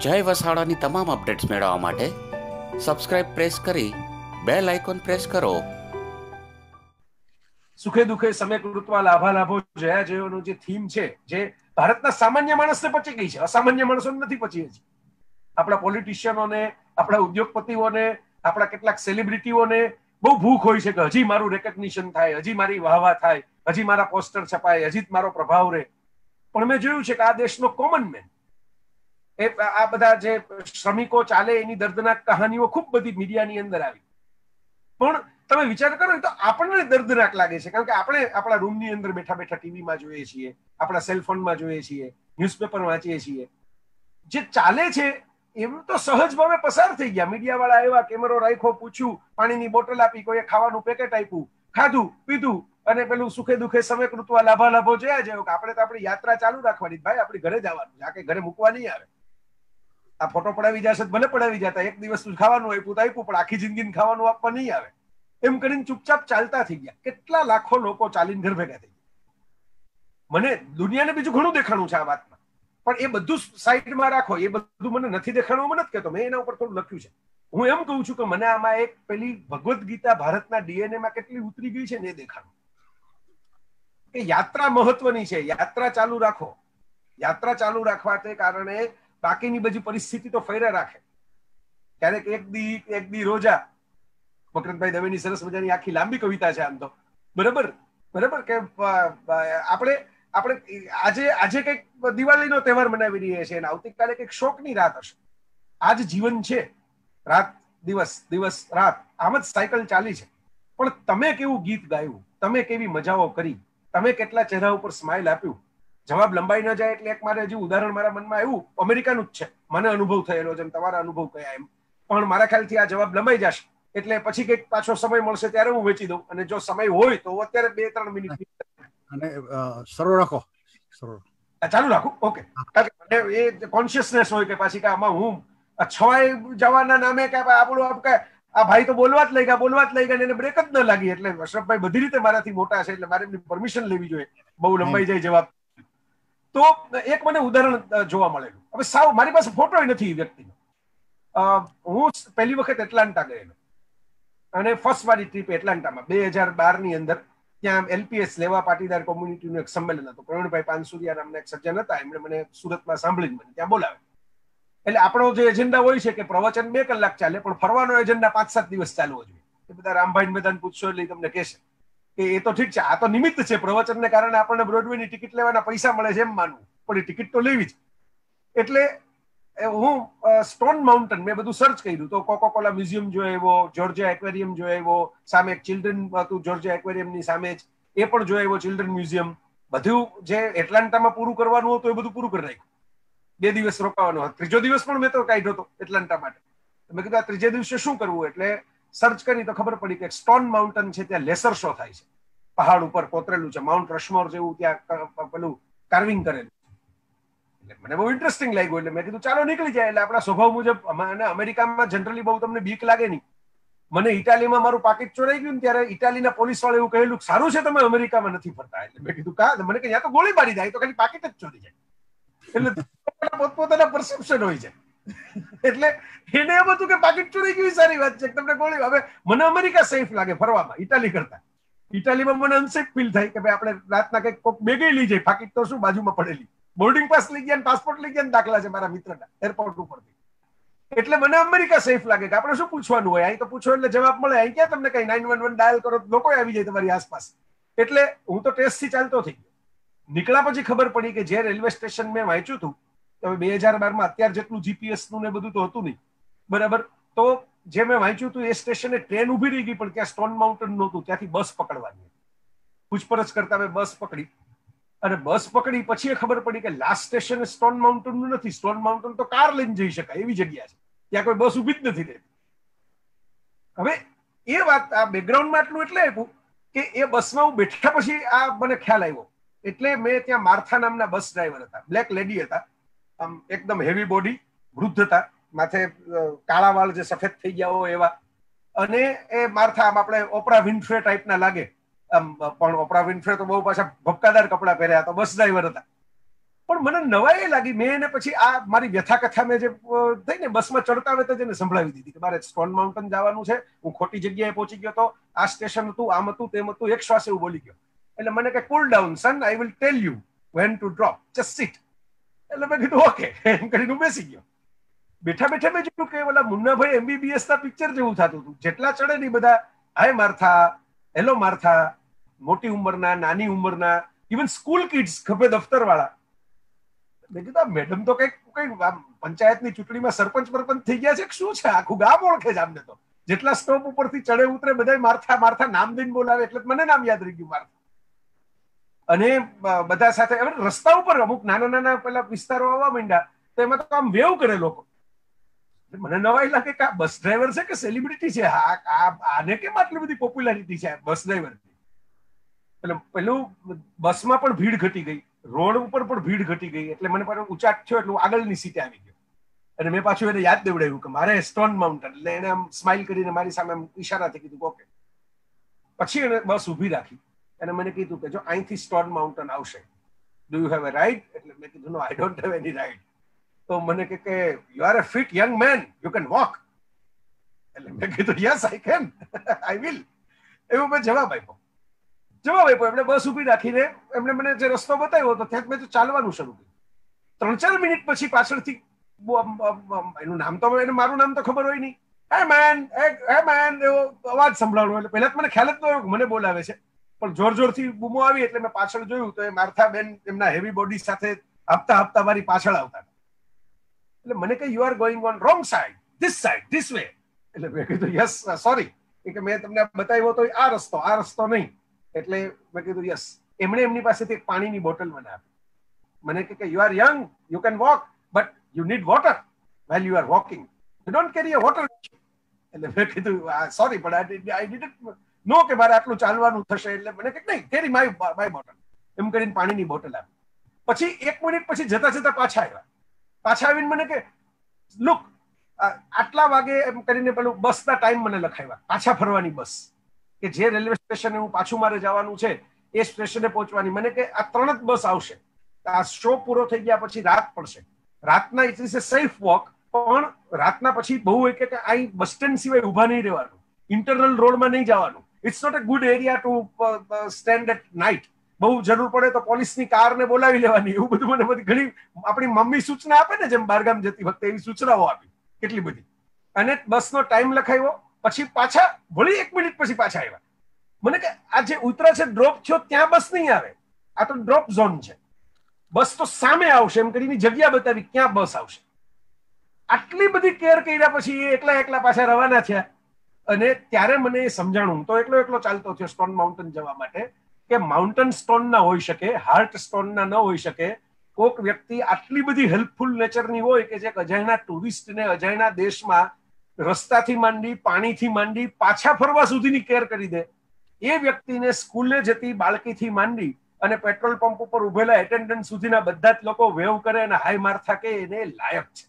જય વસાવડાની તમામ અપડેટ્સ મેળવવા માટે સબસ્ક્રાઇબ પ્રેસ કરી બેલ આઇકોન પ્રેસ કરો. સુખે દુખે સમય કૃતવા લાભા લાભો, જયા જયોનો જે થીમ છે, જે ભારતના સામાન્ય માણસને પચી ગઈ છે. અસામાન્ય માણસોને નથી પચી હજી. આપણા પોલિટિશિયનોને, આપણા ઉદ્યોગપતિઓને, આપણા કેટલાક સેલિબ્રિટીઓને બહુ ભૂખ હોય છે કે હજી મારું રેકગ્નિશન થાય, હજી મારી વાહવા થાય, હજી મારા પોસ્ટર છપાય, હજી મારો પ્રભાવ રહે. પણ મેં જોયું છે કે આ દેશનો કોમન મેન એ આ બધા જે શ્રમિકો ચાલે એની દર્દનાક કહાનીઓ ખૂબ બધી મીડિયાની અંદર આવી. પણ તમે વિચાર કરો તો આપણને દર્દનાક લાગે છે. કારણ કે આપણે આપણા રૂમની અંદર બેઠા બેઠા ટીવીમાં જોઈએ છીએ, આપણા સેલફોનમાં જોઈએ છીએ, ન્યૂઝપેપર વાંચીએ છીએ. જે ચાલે છે, એમ તો સહજ ભાવે પસાર થઈ ગયા. મીડિયા વાળા આવ્યા, કેમેરો રાખ્યો, પૂછ્યું, પાણીની બોટલ આપી, કોઈએ ખાવાનું પેકેટ આપ્યું, ખાધું, પીધું અને પેલું સુખે દુખે સમય કૃતવા લાભા લાભો જોયા જેવો કે આપણે તો આપણી યાત્રા ચાલુ રાખવાની ભાઈ, આપણે ઘરે જવાનું આ કઈ ઘરે મૂકવા નહીં આવે. આ ફોટો પડાવી જશે ભલે પડાવી જતા, એક દિવસ ખાવાનું આપ્યું તો આપ્યું, પણ આખી જિંદગી ખાવાનું આપવા નહીં આવે. એમ કરીને ચૂપચાપ ચાલતા થઈ ગયા. કેટલા લાખો લોકો ચાલીને ઘર ભેગા થઈ ગયા. મને દુનિયાને બીજું ઘણું દેખાણું છે આ વાતમાં. પણ એ બધું સાઈડમાં રાખો, એ બધું મને નથી દેખાણું મને નથી કહેતો. મેં એના ઉપર થોડું લખ્યું છે. હું એમ કહું છું કે મને આમાં એક પેલી ભગવદ્ ગીતા ભારતના ડીએનએ માં કેટલી ઉતરી ગઈ છે ને એ દેખાણું. કે યાત્રા મહત્વની છે. યાત્રા ચાલુ રાખો. યાત્રા ચાલુ રાખવા તે કારણે બાકીની બધી પરિસ્થિતિ તો ફેરા રાખે. ક્યારેક એક દી એક દી રોજા. મકરંદભાઈ દવેની સરસ મજાની આખી લાંબી કવિતા છે આમ તો. બરાબર? બરાબર? કે આપણે આપણે આજે આજે કંઈક દિવાળીનો તહેવાર મનાવી રહ્યા છીએ અને આવતીકાલે કંઈક શોકની રાત હશે. આજ જીવન છે. રાત, દિવસ દિવસ, રાત. આમ જ સાયકલ ચાલી છે. પણ તમે કેવું ગીત ગાયું? તમે કેવી મજાઓ કરી? તમે કેટલા ચહેરા ઉપર સ્માઇલ આપ્યું? જવાબ લંબાઈ ન જાય એટલે એક મારે હજી ઉદાહરણ મારા મનમાં આવ્યું. અમેરિકાનું જ છે. મને અનુભવ થયેલો છે તમારા અનુભવ કયા એમ. પણ મારા ખ્યાલથી આ જવાબ લંબાઈ જશે. એટલે પછી કંઈક પાછો સમય મળશે ત્યારે હું વેચી દઉં. અને જો સમય હોય તો અત્યારે બે ત્રણ મિનિટ અને સરળ રાખો. સરળ. ચાલુ રાખું. ઓકે. એ કોન્શિયસનેસ હોય કે પાછી કે આમાં હું છવાય જવાના નામે કે આપણું આપ કે આ ભાઈ તો બોલવા જ લઈ ગયા બોલવા જ લઈ ગયા એને બ્રેક જ ન લાગી. એટલે અશરફભાઈ બધી રીતે મારાથી મોટા છે એટલે મારે એમની પરમિશન લેવી જોઈએ. બહુ લંબાઈ જાય જવાબ. તો એક મને ઉદાહરણ જોવા મળેલું. હવે સાવ મારી પાસે ફોટો નથી વ્યક્તિનો. હું પહેલી વખત એટલાન્ટા ગયેલો. અને ફર્સ્ટ વાળી ટ્રીપ એટલાન્ટામાં બે હજાર બારની અંદર, ત્યાં એલપીએસ લેવા પાટીદાર કોમ્યુનિટીનું એક સંમેલન હતું. પ્રવીણભાઈ પાનસુરિયા નામના એક સજ્જન હતા. એમણે મને સુરતમાં સાંભળીને મને ત્યાં બોલાવે એટલે આપણો જે એજન્ડા હોય છે કે પ્રવચન બે કલાક ચાલે, પણ ફરવાનો એજન્ડા પાંચ સાત દિવસ ચાલવો જોઈએ. એ બધા રામભાઈ મેદાન પૂછશો એટલે તમને કહેશે. કે એ તો ઠીક છે. આ તો નિમિત્ત છે. પ્રવચનને કારણે આપણને બ્રોડવેની ટિકિટ લેવાના પૈસા મળે છે એમ માનવું. પણ એ ટિકિટ તો લેવી જ. એટલે હું સ્ટોન માઉન્ટન મેં બધું સર્ચ કર્યું. તો કોકોકોલા મ્યુઝિયમ જોયો આવ્યો જોર્જિયા એક્વેરિયમ જોયો આવ્યો સામે એક ચિલ્ડ્રન હતું જોર્જિયા એક્વેરિયમની સામે જ. એ પણ જોયો આવ્યો ચિલ્ડ્રન મ્યુઝિયમ બધું જે એટલાન્ટામાં પૂરું કરવાનું હતું, એ બધું પૂરું કરી નાખ્યું. બે દિવસ રોકાવાનો હતો. ત્રીજો દિવસ પણ મેં તો કાઢ્યો હતો એટલાન્ટા માટે. મેં કીધું, આ ત્રીજે દિવસે શું કરવું? એટલે સર્ચ કરી તો ખબર પડી કે સ્ટોન માઉન્ટન છે ત્યાં લેસર શો થાય છે. પહાડ ઉપર કોતરેલું છે માઉન્ટ રશમોર જેવું ત્યાં પેલું કાર્વિંગ કરેલું એટલે મને બહુ ઇન્ટરેસ્ટિંગ લાગ્યું, એટલે મેં કીધું, ચાલો નીકળી જાય. એટલે આપણા સ્વભાવ મુજબ અને અમેરિકામાં જનરલી બહુ તમને બીક લાગે નહીં. મને ઇટાલીમાં મારું પાકીટ ચોરાઈ ગયું ત્યારે ઇટાલીના પોલીસવાળા એવું કહેલું સારું છે તમે અમેરિકામાં નથી ફરતા. એટલે મેં કીધું, કા? મને કે તો ગોળી મારી જાય તો ખાલી પાકીટ જ ચોરી જાય. એટલે પોતપોતાના પરસેપ્શન હોય છે. એટલે એને એમ હતું કે પાકીટ ચોરી ગયું સારી વાત છે? તમને ગોળી હવે મને અમેરિકા સેફ લાગે ફરવામાં, ઇટાલી કરતા. ઇટાલીમાં મને અનસેફ ફીલ થાય કે ભાઈ આપણે રાતના કંઈક કોઈક બેગી લઈ જાય પાકીટ તો શું બાજુમાં પડેલી. બોર્ડિંગ પાસ લઈ ગયા પાસપોર્ટ લઈ ગયા દાખલા છે મારા મિત્રના એરપોર્ટ ઉપરથી. એટલે મને અમેરિકા સેફ લાગે કે આપણે શું પૂછવાનું હોય? અહીં તો પૂછો એટલે જવાબ મળે. અહીં ક્યાં તમને કઈ નાઇન વન વન ડાયલ કરો લોકો આવી જાય તમારી આસપાસ. એટલે હું તો ટેસ્ટથી ચાલતો થઈ ગયો. નીકળ્યા પછી ખબર પડી કે જે રેલવે સ્ટેશન મેં વાંચ્યું હતું તો બે હજાર બારમાં અત્યારે જેટલું જીપીએસનું ને બધું તો હતું નહીં. બરાબર? તો જે મેં વાંચ્યું હતું એ સ્ટેશને ટ્રેન ઊભી રહી ગઈ, પણ ત્યાં સ્ટોન માઉન્ટન નહોતું. ત્યાંથી બસ પકડવાની પૂછપરછ કરતા મેં બસ પકડી. અને બસ પકડી પછી ખબર પડી કે લાસ્ટ સ્ટેશન સ્ટોન માઉન્ટનનું નથી. સ્ટોન માઉન્ટન તો કાર લઈને જઈ શકાય, એવી જગ્યા છે. ત્યાં કોઈ બસ ઊભી જ નથી રહેતી. હવે એ વાત આ બેકગ્રાઉન્ડમાં આટલું એટલે આપ્યું કે એ બસમાં હું બેઠા પછી આ મને ખ્યાલ આવ્યો. એટલે મેં ત્યાં માર્થા નામના બસ ડ્રાઈવર હતા બ્લેક લેડી હતા. આમ એકદમ હેવી બોડી વૃદ્ધતા, માથે કાળા વાળ જે સફેદ થઈ ગયા હોય એવા. અને એ માર્થા આમ આપણે ઓપરા વિન્ફ્રે ટાઈપના લાગે. આમ, પણ ઓપરા વિન્ફ્રે તો બહુ પાછા ભપકાદાર કપડાં પહેર્યા તો બસ ડ્રાઈવર હતા. પણ મને નવાઈ લાગી. મેં એને પછી આ મારી વ્યથા કથા મેં જે થઈ ને બસમાં ચડતા હોય તો એને સંભળાવી દીધી કે મારે સ્ટોન માઉન્ટેન જવાનું છે, હું ખોટી જગ્યાએ પહોંચી ગયો તો આ સ્ટેશન હતું, આમ હતું, તેમ હતું, એક શ્વાસ એવું બોલી ગયો. એટલે મને કે cool down son I will tell you when to drop just sit એટલે મેં કીધું, ઓકે. એમ કરીને બેસી ગયો. બેઠા બેઠા મેં જોયું કે ઓલા મુન્નાભાઈ એમબીબીએસ ના પિક્ચર જેવું થતું હતું. જેટલા ચડે ને બધા, હાય માર્થા, હેલો માર્થા, મોટી ઉંમરના, નાની ઉંમરના ઇવન સ્કૂલ કિડ્સ ખભે દફતર વાળા મેં કીધું મેડમ તો કંઈક કઈ પંચાયતની ચૂંટણીમાં સરપંચ પરપંચ થઈ ગયા છે શું છે? આખું ગામ ઓળખે છે આમને તો. જેટલા સ્ટોપ ઉપરથી ચડે ઉતરે બધા માર્થા માર્થા નામ દઈને બોલાવે એટલે મને નામ યાદ રહી ગયું, માર્થા. અને બધા સાથે રસ્તા ઉપર અમુક નાના નાના પેલા વિસ્તારો આવવા માંડ્યા, તો એમાં તો આમ વેવ કરે લોકો. મને નવાઈ લાગે કે આ બસ ડ્રાઈવર છે કે સેલિબ્રિટી છે? આને કેમ આટલી બધી પોપ્યુલારિટી છે? Bus driver. એટલે પેલું બસમાં પણ ભીડ ઘટી ગઈ. રોડ ઉપર પણ ભીડ ઘટી ગઈ. એટલે મને પાછો ઉચાટ થયો, એટલે આગળની સીટે આવી ગયો. અને મેં પાછું એને યાદ દેવડાવ્યું કે મારે સ્ટોન માઉન્ટેન એટલે એને આમ સ્માઇલ કરીને મારી સામે ઈશારાથી કીધું ઓકે પછી એને બસ ઊભી રાખી. અને મને કીધું કે જો અહીંથી સ્ટોન માઉન્ટન આવશે. Do you have a ride એટલે મેં કીધું no I don't have any ride તો મને કે કે you are a fit young man you can walk એટલે મેં કીધું yes I can I will એવું મેં જવાબ આપ્યો. જવાબ આપ્યો. એમણે બસ ઊભી રાખીને એમણે મને જે રસ્તો બતાવ્યો હતો, ત્યાં મેં તો ચાલવાનું શરૂ કર્યું. ત્રણ ચાર મિનિટ પછી પાછળથી એનું નામ તો, એને મારું નામ તો ખબર હોય નહીં. હે મેન હે મેન એવો અવાજ સંભળાવવાનો. એટલે પહેલા તો મને ખ્યાલ જ ન મને બોલાવે છે. પણ જોર જોરથી બૂમો આવી એટલે મેં પાછળ જોયું તો એ માર્થા બેન એમના હેવી બોડી સાથે હપ્તા હપ્તા મારી પાછળ આવતા. એટલે મને કે you are going on wrong side this side this way એટલે મેં કીધું યસ સોરી કે મેં તમને બતાવ્યો તો આ રસ્તો આ રસ્તો નહીં. એટલે મેં કીધું યસ એમણે એમની પાસેથી એક પાણીની બોટલ મને આપી. મને કે you are young you can walk but you need water well you are walking you don't carry a water એટલે મેં કીધું સોરી પણ આઈ ડીડ નો કે મારે આટલું ચાલવાનું થશે એટલે મને કે નહીં, કેરી માય માય બોટલ. એમ કરીને પાણીની બોટલ આપી. પછી એક મિનિટ પછી જતા જતા પાછા આવ્યા. પાછા આવીને મને કે, લુક આટલા વાગે, એમ કરીને પેલું બસના ટાઈમ મને લખાવ્યા. પાછા ફરવાની બસ. કે જે રેલવે સ્ટેશને હું પાછું મારે જવાનું છે, એ સ્ટેશને પહોંચવાની. મને કે, આ ત્રણ જ બસ આવશે. આ શો પૂરો થઈ ગયા પછી રાત પડશે. રાતના it is a safe walk, પણ રાતના પછી બહુ એ કે અહીં બસ સ્ટેન્ડ સિવાય ઊભા નહીં રહેવાનું. ઇન્ટરનલ રોડમાં નહીં જવાનું. It's not a good area to stand at night બહુ જરૂર પડે તો પોલીસની કારને બોલાવી લેવાની. એવું બધું મને બધી ઘણી આપણી મમ્મી સૂચના આપે ને જેમ બારગામ જતી વખતે એવી સૂચનાઓ આપી. કેટલી બધી. અને બસનો ટાઈમ લખાયો પછી પાછા વળી એક મિનિટ પછી પાછા આવ્યા. મને કે આ જે ઉતરા છે, ડ્રોપ થયો, ત્યાં બસ નહીં આવે. આ તો ડ્રોપ ઝોન છે. બસ તો સામે આવશે, એમ કરીને જગ્યા બતાવી ક્યાં બસ આવશે. આટલી બધી કેર કર્યા પછી એ એકલા એકલા પાછા રવાના થયા. અને ત્યારે મને એ સમજાણું, તો એકલો એકલો ચાલતો થયો સ્ટોન માઉન્ટેન જવા માટે, કે માઉન્ટેન સ્ટોન ના હોઈ શકે હાર્ટ સ્ટોન ના ન હોઈ શકે, કોક વ્યક્તિ આટલી બધી હેલ્પફુલ નેચરની હોય કે જે અજાણ્યા ટુરિસ્ટને અજાણ્યા દેશમાં રસ્તાથી માંડી, પાણીથી માંડી, પાછા ફરવા સુધીની કેર કરી દે. એ વ્યક્તિને સ્કૂલે જતી બાળકીથી માંડી અને પેટ્રોલ પંપ ઉપર ઉભેલા એટેન્ડન્ટ સુધીના બધા જ લોકો વેવ કરે અને હાઈ માર થાકે, એને લાયક છે.